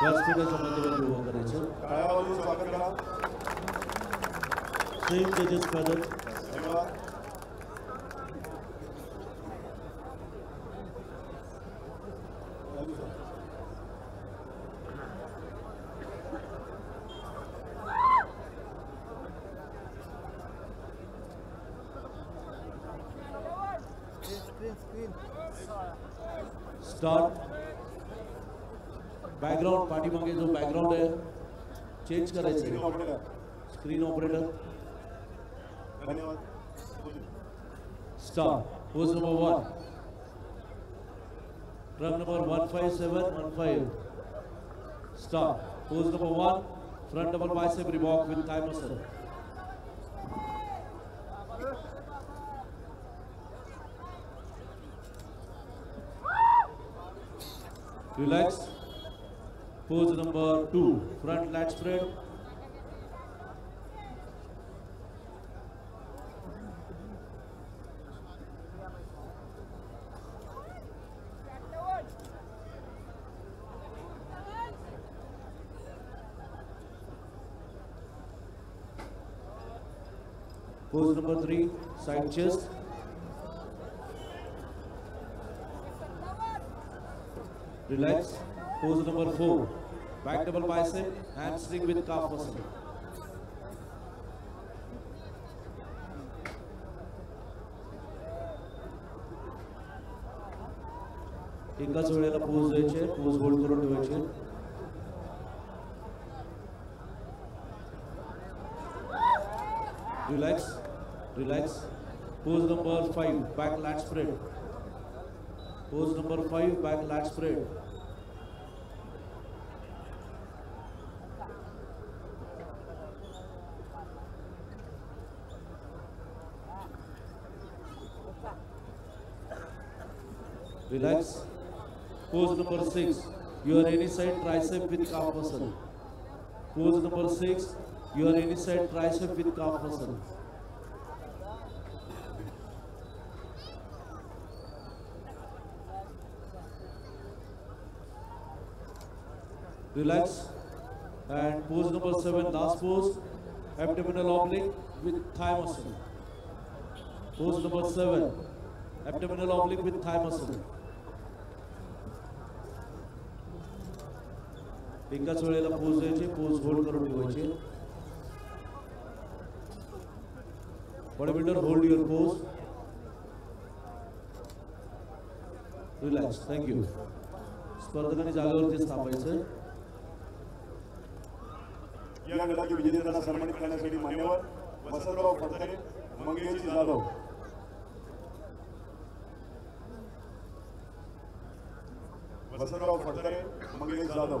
व्यासपीठ संबंधित ઉભો કરે છે સંયુક્ત જજ પદક Start. बैकग्राउंड पार्टी पाठीमागे जो बैकग्राउंड है चेंज करायचं screen operator star pose number one truck number one five seven one five star pose number one front number bicep Reebok with काय sir Relax. Pose number two, front lat spread. Pose number three, side chest. Relax. pose number 4 back double bicep hamstring with calf muscle एकाच वेळेला pose द्यायचे pose hold करून ठेवायचे relax relax pose number five back lat spread pose number five back lat spread Relax. Pose number 6. Your any side tricep with calf muscle. Pose number 6. Your any side tricep with calf muscle. Relax. And pose number 7. Last pose. Abdominal oblique with thigh muscle. Pose number 7. Abdominal oblique with thigh muscle. एकाच वेळेला pose द्यायचे pose hold करून ठेवायचे bodybuilder hold your pose relax thank you स्पर्धकाने जागेवरतीच थांबायचं या गटाचे विजेत्यांना सन्मानित करण्यासाठी मान्यवर वसंतराव फडतरे मंगेश जाधव वसंतराव फडतरे मंगेश जाधव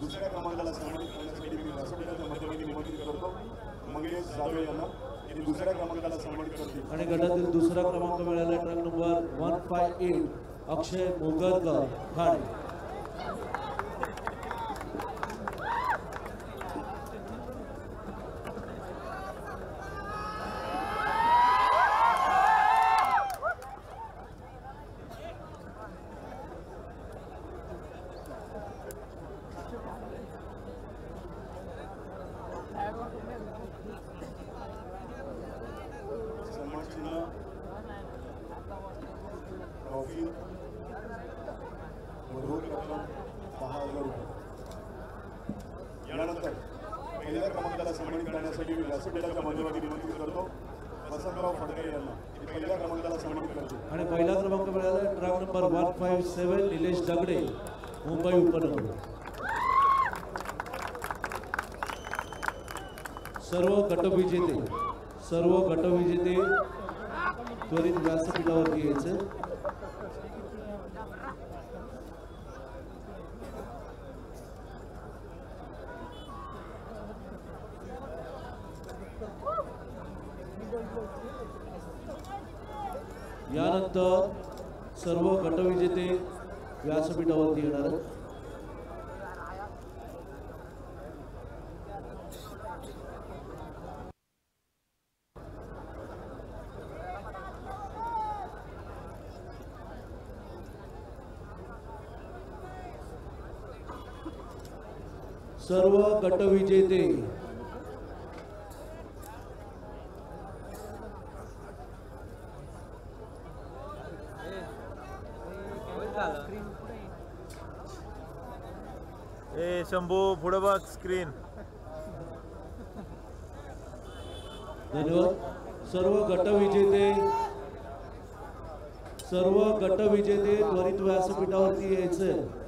दुसऱ्या क्रमांकाला सन्मानित करण्यासाठी मी व्यासपीठाच्या माध्यमातून निमंत्रित करतो मंगेश जाधव यांना आणि गटातील दुसरा क्रमांक मिळाला truck number one five eight Akshay Mogarkar Khade सन्मानित करण्यासाठी व्यासपीठाच्या माध्यमातून विनंती करतो वसंतराव फडके यांना पहिल्या क्रमांकाला सन्मानित करतो आणि पहिला क्रमांक मिळाला track number one five seven Nilesh Dagade Mumbai उपनगर सर्व गटविजेते सर्व गटविजेते त्वरित व्यासपीठावर यायचं यानंतर सर्व गटविजेते व्यासपीठावरती येणार आहेत सर्व गटविजेते ए शंभू पुढं बघ स्क्रीन धन्यवाद सर्व विजेते सर्व विजेते त्वरित व्यासपीठावरती यायचं